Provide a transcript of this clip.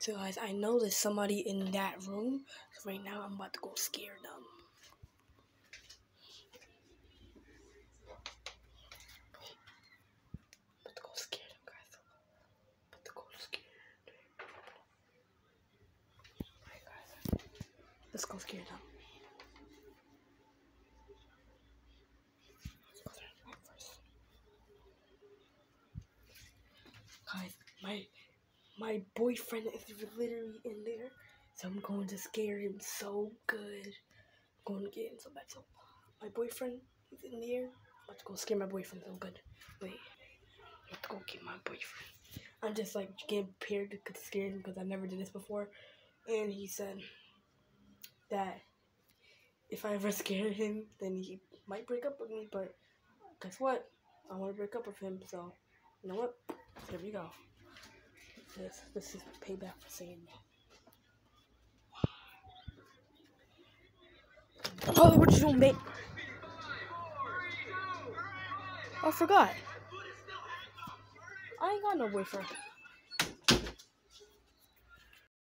So guys, I know there's somebody in that room. So right now I'm about to go scare them. Let's go scare them. Guys, my my boyfriend is literally in there, so I'm going to scare him so good. I'm going to get him so bad. So my boyfriend is in there. I'm about to go scare my boyfriend so good. Wait, I have to go get my boyfriend. I'm just like getting prepared to scare him because I never did this before, and he said that if I ever scare him, then he might break up with me. But guess what? I want to break up with him, so you know what? Here we go. This, this is payback for saying that. Oh, what you doing, mate? I forgot. I ain't got no boyfriend.